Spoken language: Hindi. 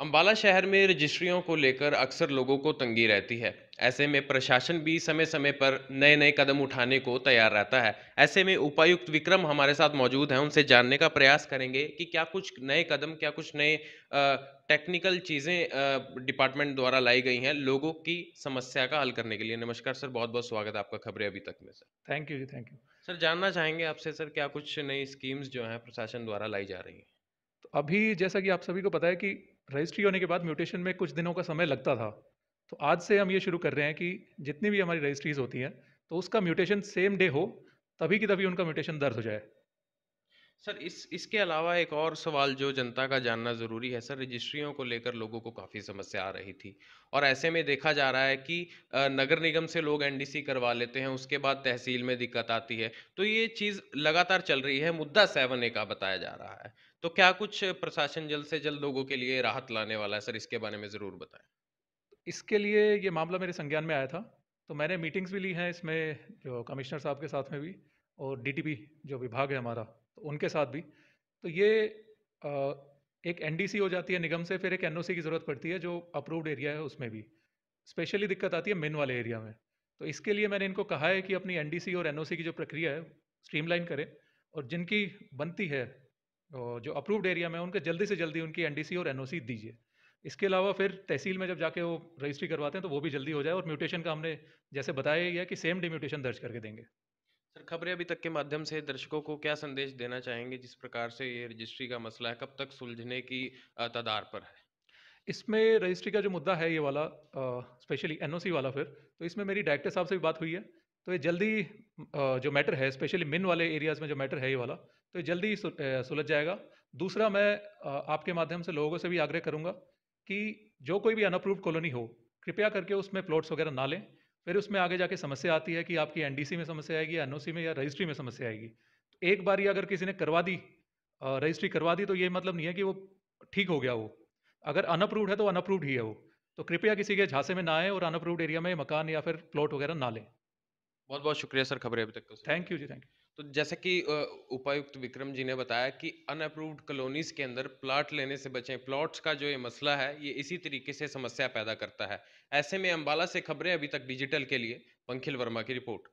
अम्बाला शहर में रजिस्ट्रियों को लेकर अक्सर लोगों को तंगी रहती है। ऐसे में प्रशासन भी समय समय पर नए नए कदम उठाने को तैयार रहता है। ऐसे में उपायुक्त विक्रम हमारे साथ मौजूद हैं। उनसे जानने का प्रयास करेंगे कि क्या कुछ नए कदम क्या कुछ नए टेक्निकल चीज़ें डिपार्टमेंट द्वारा लाई गई हैं लोगों की समस्या का हल करने के लिए। नमस्कार सर बहुत बहुत स्वागत है आपका खबरें अभी तक में sir. Thank you ji thank you sir जानना चाहेंगे आपसे सर क्या कुछ नई स्कीम्स जो हैं प्रशासन द्वारा लाई जा रही हैं? तो अभी जैसा कि आप सभी को पता है कि रजिस्ट्री होने के बाद म्यूटेशन में कुछ दिनों का समय लगता था। तो आज से हम ये शुरू कर रहे हैं कि जितनी भी हमारी रजिस्ट्रीज होती हैं तो उसका म्यूटेशन सेम डे हो, तभी की तभी उनका म्यूटेशन दर्ज हो जाए। सर, इस, इसके अलावा एक और सवाल जो जनता का जानना ज़रूरी है सर, रजिस्ट्रियों को लेकर लोगों को काफ़ी समस्या आ रही थी। और ऐसे में देखा जा रहा है कि नगर निगम से लोग एनडीसी करवा लेते हैं, उसके बाद तहसील में दिक्कत आती है। तो ये चीज़ लगातार चल रही है, मुद्दा सेवन ए का बताया जा रहा है। तो क्या कुछ प्रशासन जल्द से जल्द लोगों के लिए राहत लाने वाला है सर, इसके बारे में ज़रूर बताएँ। इसके लिए ये मामला मेरे संज्ञान में आया था तो मैंने मीटिंग्स भी ली हैं इसमें, जो कमिश्नर साहब के साथ में भी और डीटीपी जो विभाग है हमारा तो उनके साथ भी। तो ये एक एनडीसी हो जाती है निगम से, फिर एक एनओसी की ज़रूरत पड़ती है जो अप्रूव्ड एरिया है उसमें भी। स्पेशली दिक्कत आती है मेन वाले एरिया में। तो इसके लिए मैंने इनको कहा है कि अपनी एनडीसी और एनओसी की जो प्रक्रिया है स्ट्रीमलाइन करें और जिनकी बनती है जो अप्रूव्ड एरिया में उनके जल्दी से जल्दी उनकी एनडीसी और एनओसी दीजिए। इसके अलावा फिर तहसील में जब जाके वो रजिस्ट्री करवाते हैं तो वो भी जल्दी हो जाए और म्यूटेशन का हमने जैसे बताया ही है कि सेम डे दर्ज करके देंगे। सर, खबरें अभी तक के माध्यम से दर्शकों को क्या संदेश देना चाहेंगे? जिस प्रकार से ये रजिस्ट्री का मसला है, कब तक सुलझने की तदार पर है? इसमें रजिस्ट्री का जो मुद्दा है, ये वाला स्पेशली एनओसी वाला फिर तो इसमें मेरी डायरेक्टर साहब से भी बात हुई है। तो ये जल्दी जो मैटर है, स्पेशली मिन वाले एरियाज़ में जो मैटर है ये वाला तो ये जल्दी सुलझ जाएगा। दूसरा मैं आपके माध्यम से लोगों से भी आग्रह करूँगा कि जो कोई भी अनअप्रूव्ड कॉलोनी हो, कृपया करके उसमें प्लॉट्स वगैरह ना लें। फिर उसमें आगे जाके समस्या आती है कि आपकी एनडीसी में समस्या आएगी एनओसी में या रजिस्ट्री में समस्या आएगी। तो एक बार ये अगर किसी ने करवा दी रजिस्ट्री करवा दी तो ये मतलब नहीं है कि वो ठीक हो गया वो। अगर अनअप्रूव्ड है तो अनअप्रूव्ड ही है वो। तो कृपया किसी के झांसे में ना आए और अनअप्रूव्ड एरिया में मकान या फिर प्लॉट वगैरह ना लें। बहुत बहुत शुक्रिया सर खबरें अभी तक thank you ji thank you तो जैसे कि उपायुक्त विक्रम जी ने बताया कि अनअप्रूव्ड कॉलोनीज के अंदर प्लाट लेने से बचें। प्लॉट्स का जो ये मसला है ये इसी तरीके से समस्या पैदा करता है। ऐसे में अम्बाला से खबरें अभी तक डिजिटल के लिए पंखिल वर्मा की रिपोर्ट।